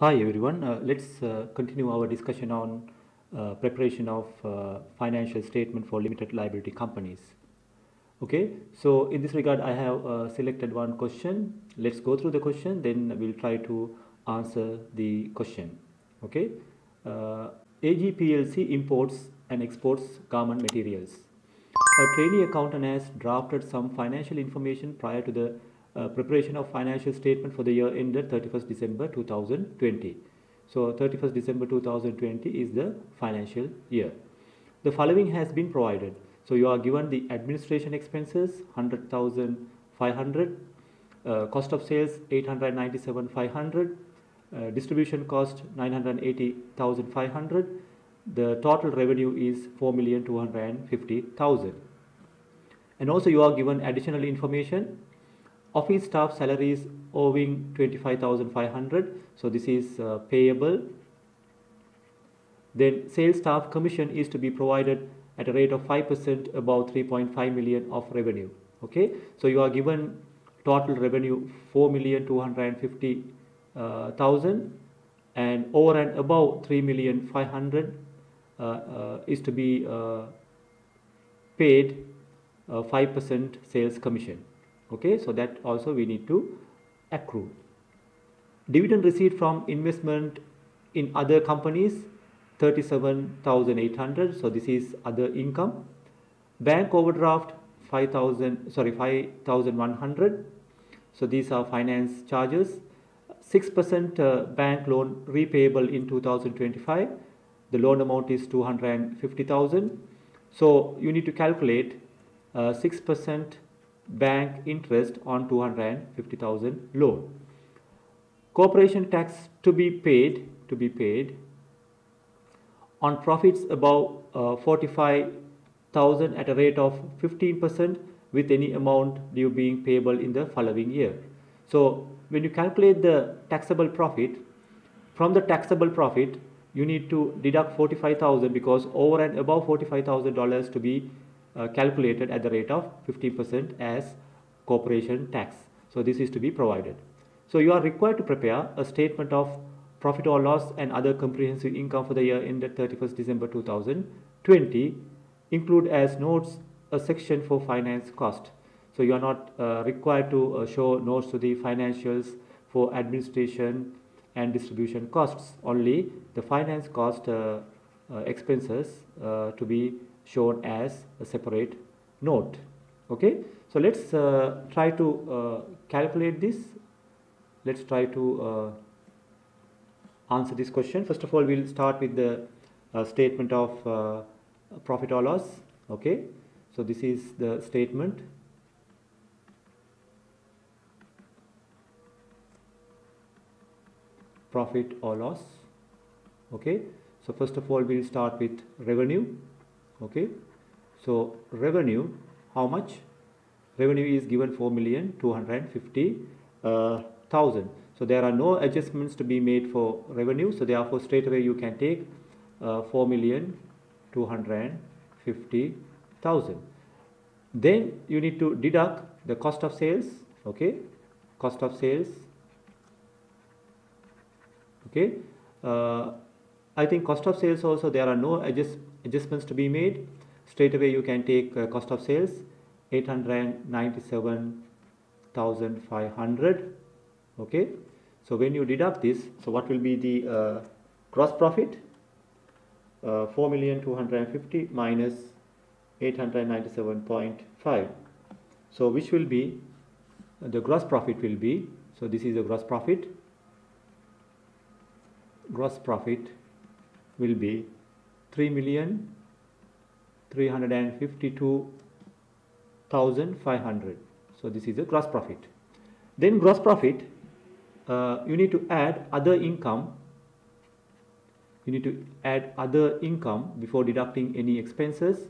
Hi everyone, uh, let's uh, continue our discussion on uh, preparation of uh, financial statement for limited liability companies. Okay, so in this regard I have uh, selected one question. Let's go through the question then we'll try to answer the question. Okay, uh, AG PLC imports and exports garment materials. A trainee accountant has drafted some financial information prior to the uh, preparation of financial statement for the year ended 31st December 2020. So 31st December 2020 is the financial year. The following has been provided. So you are given the administration expenses 100,500, uh, cost of sales 897,500, uh, distribution cost 980,500. The total revenue is 4,250,000. And also you are given additional information office staff salaries owing 25500 so this is uh, payable. Then sales staff commission is to be provided at a rate of 5% above 3.5 million of revenue. Okay? So you are given total revenue 4 million 250 uh, thousand and over and above 3 million 500 uh, uh, is to be uh, paid 5% sales commission okay so that also we need to accrue. Dividend received from investment in other companies 37800 so this is other income. Bank overdraft 5000 sorry 5100 so these are finance charges. 6% uh, bank loan repayable in 2025 the loan amount is 250000 so you need to calculate 6% uh, bank interest on 250,000 loan. Corporation tax to be paid to be paid on profits above uh, 45,000 at a rate of 15% with any amount due being payable in the following year. So when you calculate the taxable profit, from the taxable profit, you need to deduct 45,000 because over and above $45,000 to be uh, calculated at the rate of 15% as corporation tax. So this is to be provided. So you are required to prepare a statement of profit or loss and other comprehensive income for the year ended 31st December 2020 include as notes a section for finance cost. So you are not uh, required to uh, show notes to the financials for administration and distribution costs. Only the finance cost uh, uh expenses uh, to be shown as a separate note. Okay? So let's uh, try to uh, calculate this. Let's try to uh, answer this question. First of all we'll start with the uh, statement of uh, profit or loss. Okay? So this is the statement. Profit or loss. Okay? So first of all we'll start with revenue okay? So revenue how much? Revenue is given 4 million 250 uh, thousand. So there are no adjustments to be made for revenue. So therefore straight away you can take uh, 4 million 250 thousand. Then you need to deduct the cost of sales. Okay? Cost of sales. Okay? Uh, I think cost of sales also there are no adjust, adjustments to be made. Straight away you can take uh, cost of sales 897,500 okay? So when you deduct this so what will be the uh, gross profit? Uh, 4,250 minus 897.5 so which will be the gross profit will be so this is the gross profit. Gross profit will be 3 million 352,500 so this is the gross profit. Then gross profit uh, you need to add other income. You need to add other income before deducting any expenses.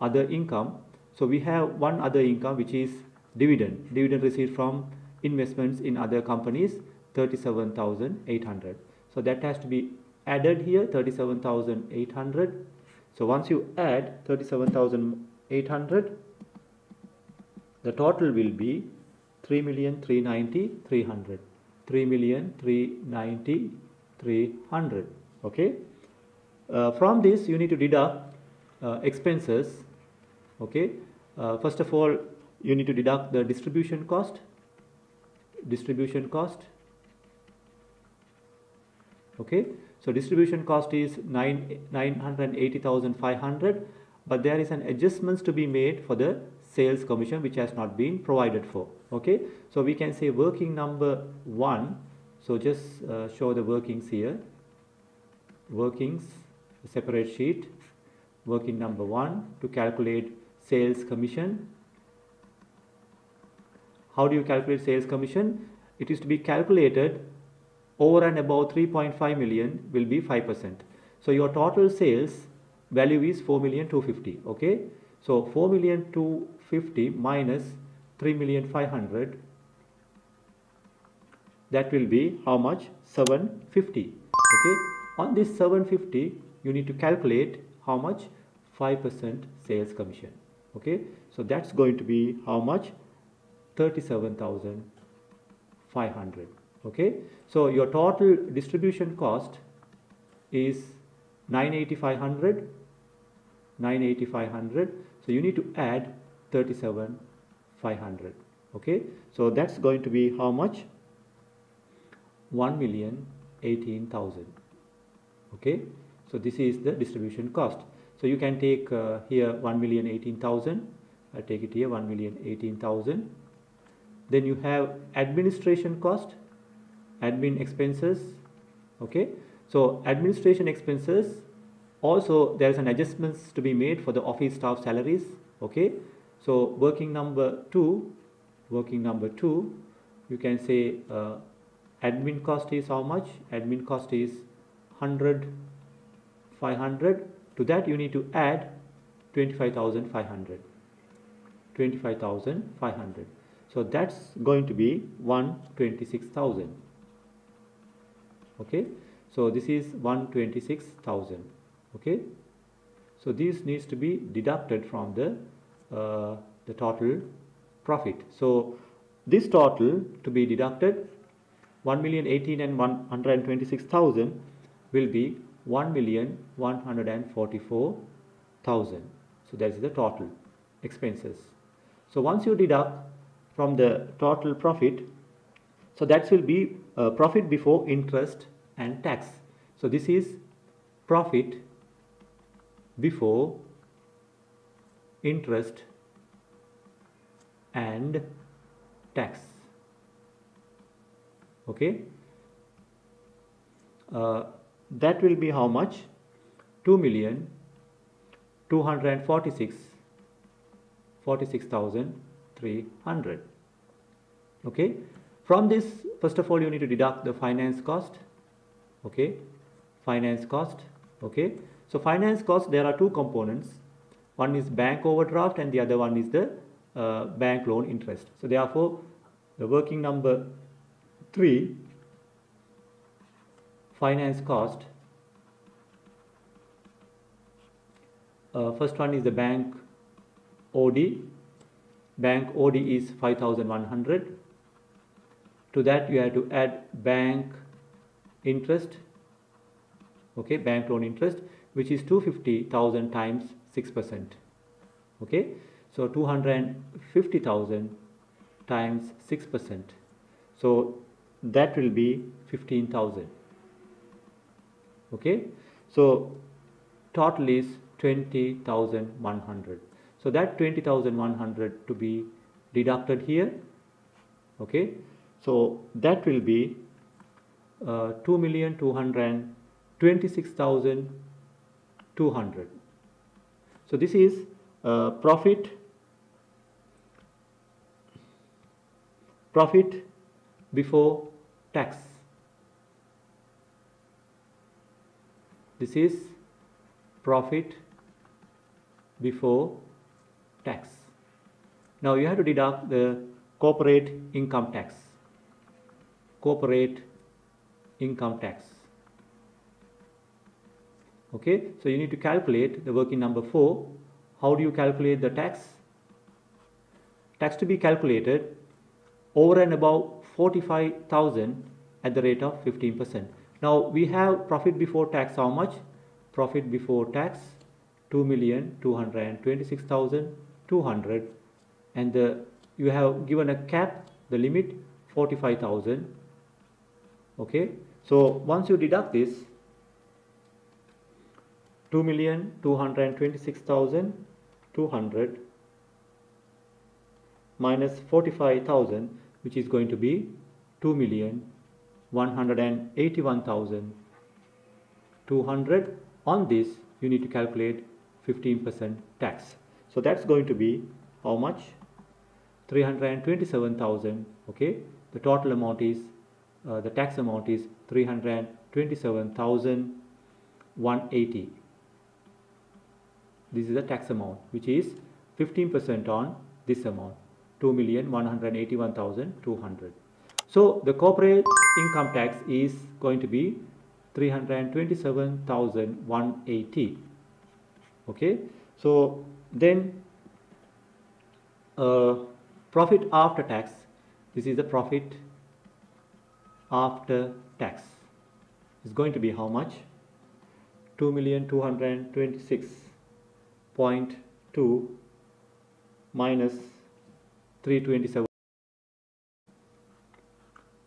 Other income. So we have one other income which is dividend. Dividend received from investments in other companies 37800 so that has to be added here 37800 so once you add 37800 the total will be 3,390,300 3 million 390 300 okay? Uh, from this you need to deduct uh, expenses. Okay? Uh, first of all you need to deduct the distribution cost. Distribution cost. Okay so distribution cost is 9 980500 but there is an adjustments to be made for the sales commission which has not been provided for okay? So we can say working number 1 so just uh, show the workings here. Workings separate sheet. Working number 1 to calculate sales commission. How do you calculate sales commission? It is to be calculated over and above 3.5 million will be 5% so your total sales value is 4 million 250 okay? So 4 million 250 minus 3 million 500 that will be how much? 750 okay? On this 750 you need to calculate how much? 5% sales commission okay? So that's going to be how much? 37500 okay? So your total distribution cost is 98500 98500 so you need to add 37500 okay? So that's going to be how much? 1 million 18000 okay? So this is the distribution cost. So you can take uh, here 1 million 18000 I take it here 1 million 18000 then you have administration cost admin expenses okay? So administration expenses also there is an adjustments to be made for the office staff salaries okay? So working number two working number two you can say uh, admin cost is how much? Admin cost is 100 500 to that you need to add 25500 25500 so that's going to be 126000 okay? So this is 126000 okay? So this needs to be deducted from the uh, the total profit. So this total to be deducted 1 million 18 and 126,000 will be 1 million 144,000 so that is the total expenses. So once you deduct from the total profit so that will be uh, profit before interest and tax. So this is profit before interest and tax. Okay? Uh, that will be how much? 2 million 246 46300 okay from this first of all you need to deduct the finance cost okay finance cost okay so finance cost, there are two components. One is bank overdraft and the other one is the uh, bank loan interest. So therefore, the working number 3, finance cost, uh, first one is the bank OD. Bank OD is 5100. To that you have to add bank interest, okay, bank loan interest which is 250,000 times 6%. Okay, so 250,000 times 6%. So that will be 15,000. Okay, so total is 20,100. So that 20,100 to be deducted here. Okay, so that will be uh, 2,226,000 200 so this is uh, profit profit before tax. This is profit before tax. Now you have to deduct the corporate income tax corporate income tax okay so you need to calculate the working number 4 how do you calculate the tax tax to be calculated over and above 45,000 at the rate of 15%. Now we have profit before tax how much? Profit before tax 2,226,200 and the, you have given a cap, the limit 45,000. Okay, so once you deduct this, 2,226,200 minus 45,000 which is going to be 2,181,200 on this you need to calculate 15% tax. So that's going to be how much? 327,000 okay? The total amount is uh, the tax amount is 327,180 this is the tax amount which is 15% on this amount 2,181,200 so the corporate income tax is going to be 327,180 okay? So then uh, profit after tax this is the profit after tax is going to be how much? 2,226.2 minus 327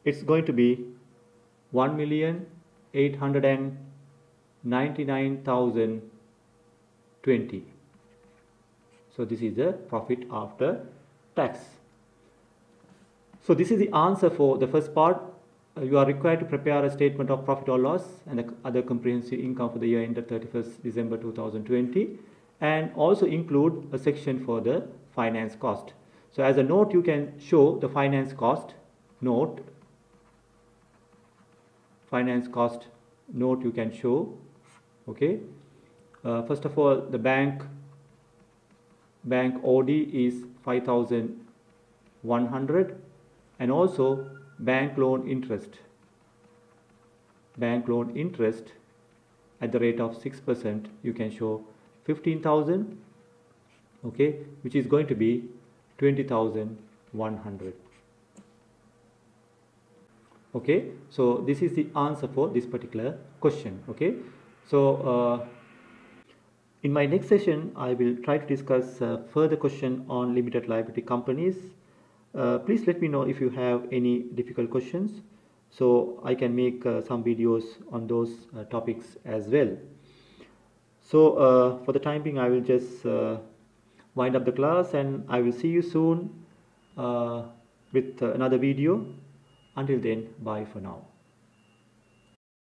it's going to be 1,899,020 so this is the profit after tax. So this is the answer for the first part you are required to prepare a statement of profit or loss and other comprehensive income for the year ended 31st December 2020 and also include a section for the finance cost. So as a note you can show the finance cost note finance cost note you can show okay uh, first of all the bank bank OD is 5100 and also bank loan interest. Bank loan interest at the rate of 6% you can show 15,000 okay which is going to be 20,100 okay so this is the answer for this particular question okay? So uh, in my next session I will try to discuss uh, further question on limited liability companies uh, please let me know if you have any difficult questions so I can make uh, some videos on those uh, topics as well. So uh, for the time being I will just uh, wind up the class and I will see you soon with another video. Until then bye for now.